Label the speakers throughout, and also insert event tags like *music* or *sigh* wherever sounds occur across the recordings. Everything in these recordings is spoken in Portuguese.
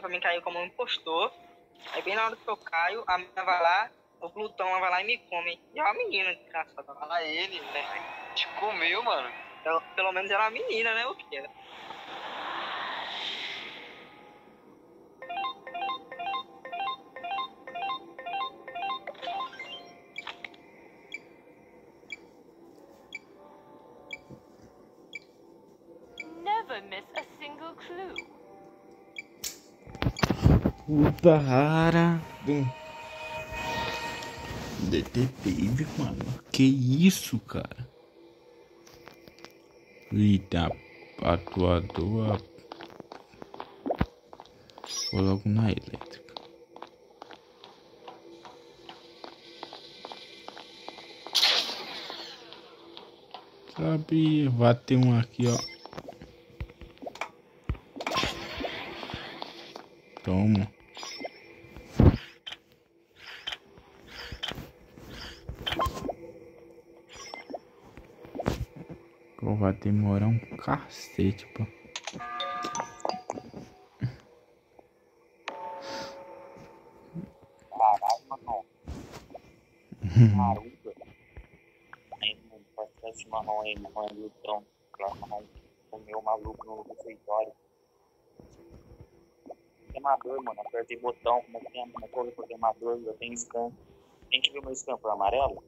Speaker 1: pra mim cair como um impostor. Aí bem na hora que eu caio, a menina vai lá, o Plutão vai lá e me come. E é uma menina, desgraçada.
Speaker 2: Ah, ele, né? Te comeu, mano.
Speaker 1: Pelo, pelo menos era uma menina, né? O que era?
Speaker 3: Never miss a single clue.
Speaker 4: Puta rara. Detetive, mano. Que isso, cara? Eita, atuador. Vou logo na elétrica. Sabe, vai ter um aqui, ó. Toma. Vai demorar um cacete, pô.
Speaker 5: Maruga. Aí, pode ser esse marrom aí, marrom é lutão. Claro, marrom comeu maluco no refeitório. Queimador, mano. Apertei botão, como é que é? Como corre pro queimador, eu tenho scan. Quem que viu meu scan? Foi amarelo?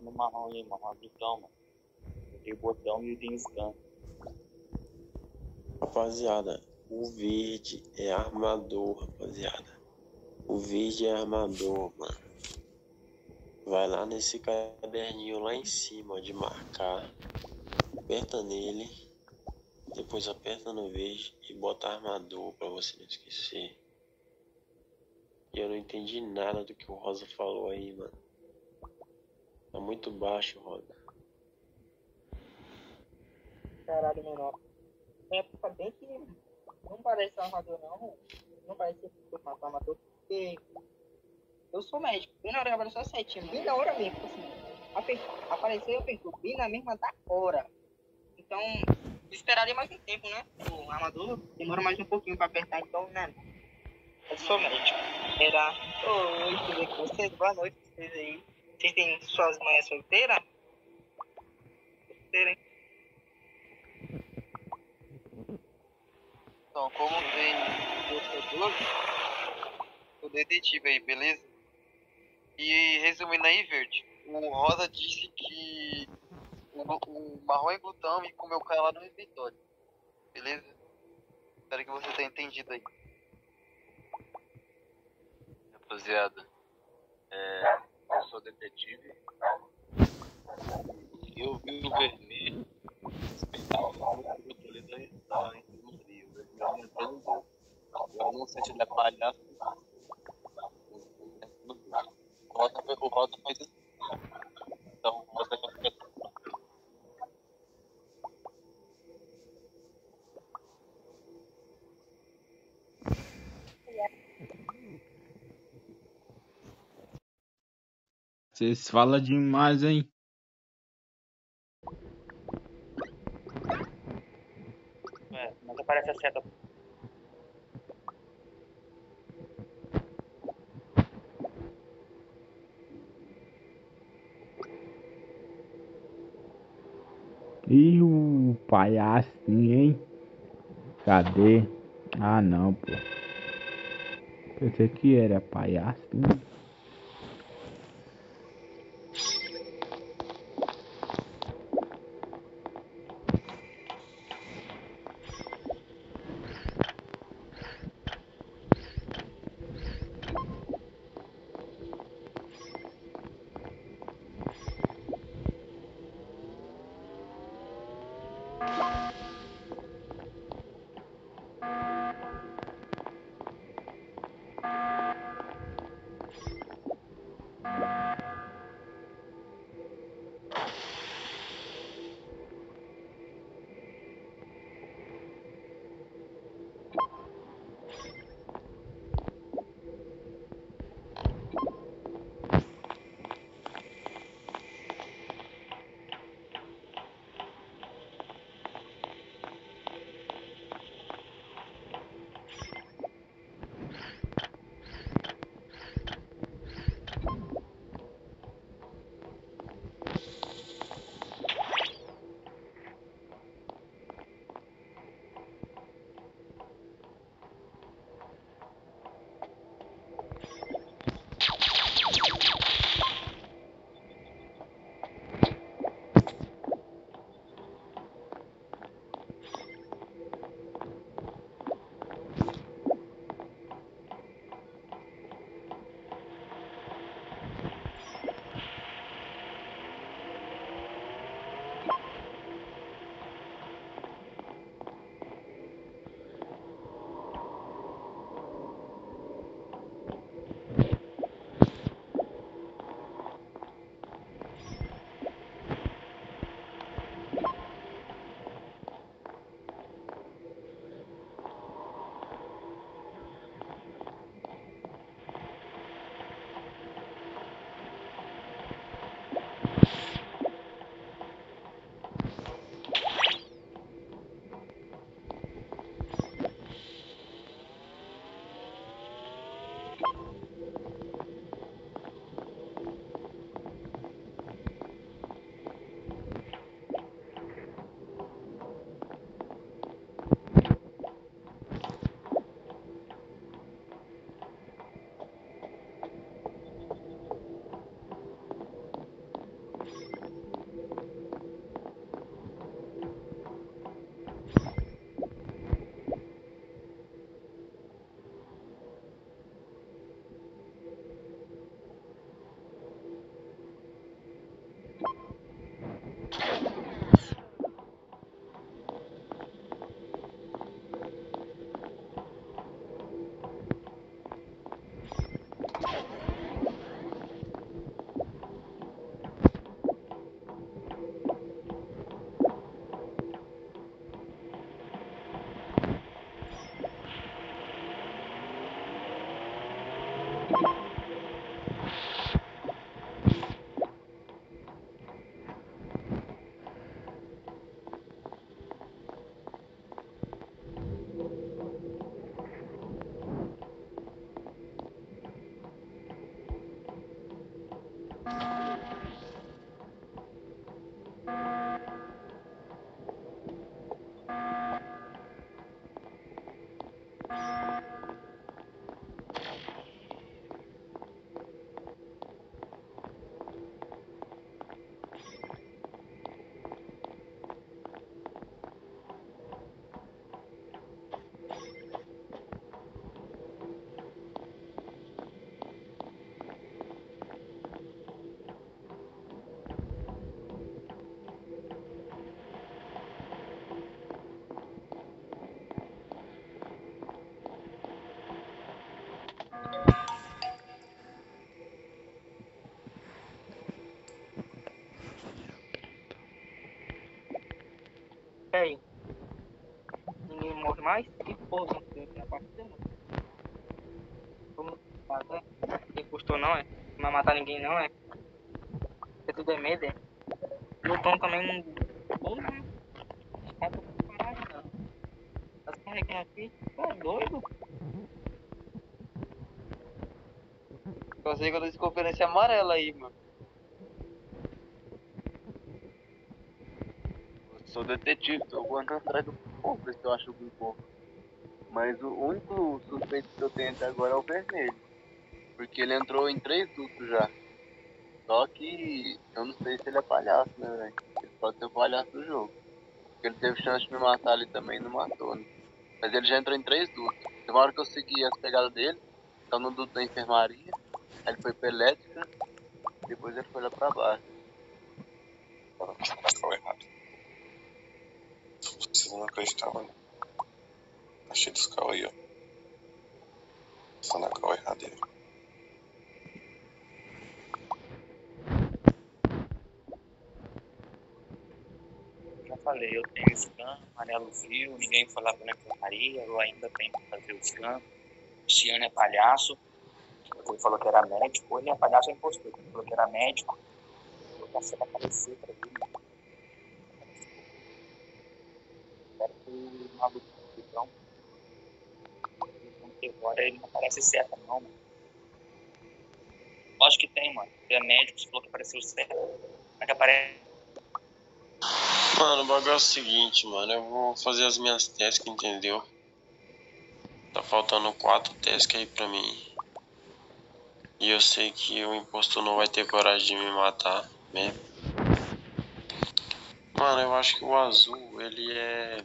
Speaker 5: No marrom aí, marrom é lutão, mano. Apertei botão e tem scan.
Speaker 6: Rapaziada, o verde é armador, rapaziada. O verde é armador, mano. Vai lá nesse caderninho lá em cima ó, de marcar. Aperta nele. Depois aperta no verde e bota armador pra você não esquecer. E eu não entendi nada do que o Rosa falou aí, mano. Tá muito baixo, Rosa.
Speaker 1: Caralho, menor. É época bem que não parece armador, não. Não parece ser armador, porque eu sou médico. Bem na hora que apareceu a setinha, bem na hora mesmo. Assim, aper- apareceu eu apertou bem na mesma da hora. Então, esperaria mais um tempo, né? O armador demora mais um pouquinho pra apertar, então, né? Eu sou médico. Era. Oi, tudo bem com vocês? Boa noite pra vocês aí. Vocês têm suas manhãs solteiras? Solteira, hein?
Speaker 2: Então, como tem torcedor, o detetive aí, beleza? E resumindo aí, Verde, o Rosa disse que o, o marrom e glutão me comeu o cara lá no refeitório. Beleza? Espero que você tenha entendido aí.
Speaker 7: Rapaziada, é, eu sou detetive. Eu vi o vermelho respeitar o maluco do Toledo da indústria. O vermelho entrou no gol. Agora não sei se ele é palhaço. O Rosa fez isso. Então, o Rosa vai ficar
Speaker 4: Vocês falam demais, hein?
Speaker 5: É, mas aparece a seta.
Speaker 4: E o palhacinho, hein? Cadê? Ah, não, pô. Pensei que era palhacinho.
Speaker 1: E aí? Ninguém morre mais? Que porra não tem na partida, mano? Vamos matar? Ninguém custou não, é? Não vai matar ninguém não, é? Porque tudo é medo, é? O Tom também não... Porra! É pra parar, não. Tá se carregando aqui? Tu é doido?
Speaker 2: Eu tô desconfiando esse amarelo aí, mano.
Speaker 7: Sou detetive, tô correndo atrás do povo, ver se eu acho algum povo. Mas o único suspeito que eu tenho até agora é o vermelho. Porque ele entrou em três dutos já. Só que eu não sei se ele é palhaço, né, velho? Ele pode ser o palhaço do jogo. Porque ele teve chance de me matar ali também e não matou, né? Mas ele já entrou em três dutos. Tem uma hora que eu segui as pegadas dele, tá no duto da enfermaria, aí ele foi pra elétrica, depois ele foi lá pra baixo.
Speaker 8: Na precisando acreditar, mano. Tá cheio dos cal aí, ó. Na errada aí.
Speaker 5: Já falei, eu tenho scan, amarelo viu, ninguém foi lá pra enfermaria, eu ainda tenho que fazer o scan. Ciano é palhaço, ele falou que era médico, ele é palhaço é impostor, ele falou que era médico, eu passei a aparecer pra ele. Espero que o maluco então, agora ele não parece certo não, mano. Lógico que tem, mano. É médico, você falou que apareceu certo. Como é que aparece?
Speaker 6: Mano, o bagulho é o seguinte, mano. Eu vou fazer as minhas tasks, entendeu? Tá faltando quatro tasks aí pra mim. E eu sei que o impostor não vai ter coragem de me matar mesmo. Mano, eu acho que o azul, ele é.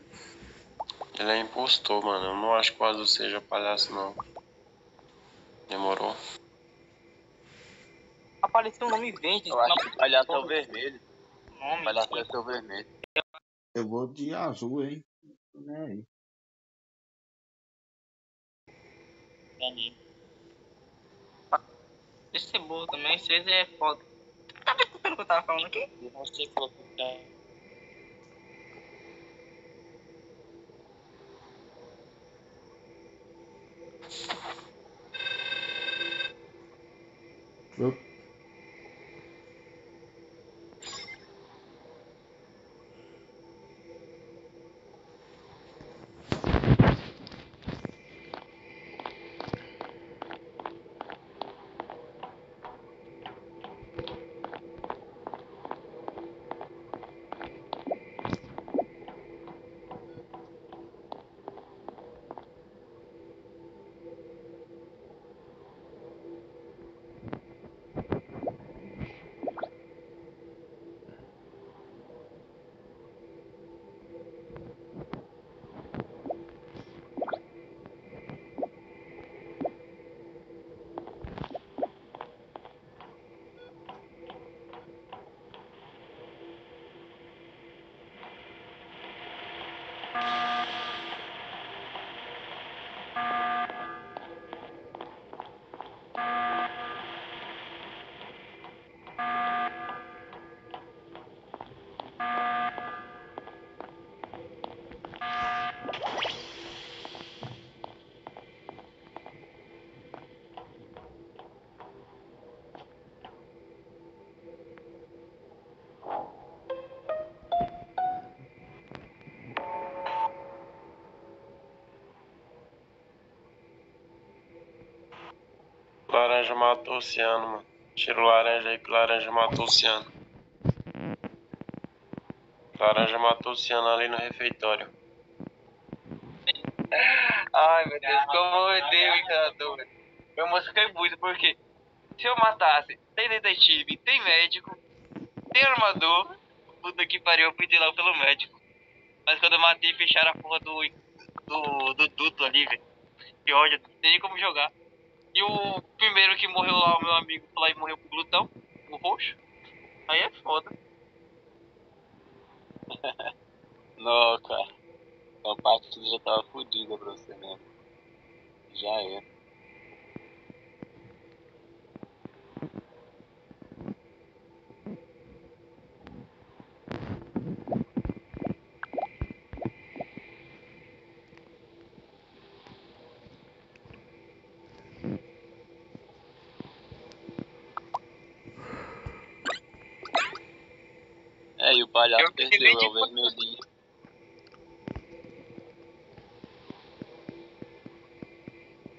Speaker 6: Ele é impostor, mano. Eu não acho que o azul seja palhaço, não. Demorou?
Speaker 1: Apareceu um nome verde.
Speaker 7: Eu acho que o palhaço é o vermelho. O
Speaker 1: Nome.
Speaker 7: palhaço deve ser o vermelho.
Speaker 4: Eu vou de azul, hein? É.
Speaker 5: Entendi.
Speaker 1: Deixa ser boa também, vocês é foda. Tá vendo pelo que eu tava falando aqui?
Speaker 5: Você falou que tem.
Speaker 6: Laranja matou o Ciano, mano. Tira o laranja aí que laranja matou o Ciano. Laranja matou o Ciano ali no refeitório.
Speaker 2: Ai, meu Deus, como eu odeio o encanador. Eu mosquei muito, porque se eu matasse, tem detetive, tem médico, tem armador, puta que pariu, eu pedi logo pelo médico. Mas quando eu matei, fecharam a porra do, do, do duto ali, velho. Que ódio, não tem nem como jogar. E o que morreu lá, o meu amigo, lá e morreu com glutão, o roxo. Aí é foda. *laughs*
Speaker 7: Não, cara. A partida já tava fodida pra você mesmo. Já é. Palhaço
Speaker 2: Eu
Speaker 7: perdeu, é o
Speaker 2: de-
Speaker 7: vermelhinho.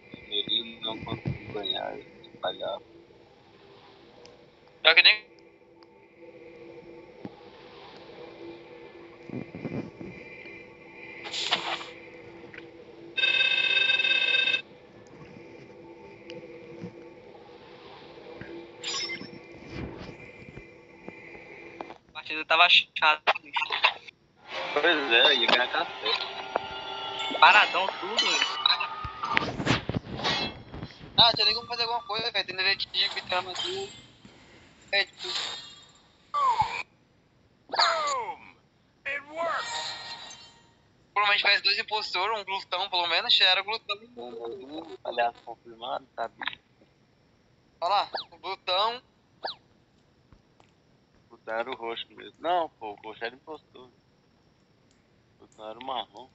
Speaker 7: Vermelhinho não conseguiu ganhar esse palhaço.
Speaker 2: Só que nem. Tava chata, bicho.
Speaker 7: Pois é, ia ganhar café.
Speaker 1: Paradão, tudo.
Speaker 2: Ah, tinha nem como fazer alguma coisa, velho. Tem detetive, tem armador. É, tipo. Provavelmente tivesse dois impostores, um glutão pelo menos, já era glutão.
Speaker 7: Palhaço confirmado, sabe?
Speaker 2: Olha lá, o glutão.
Speaker 7: Botaram o roxo mesmo. Não, pô, o roxo era impostor. Botaram o marrom.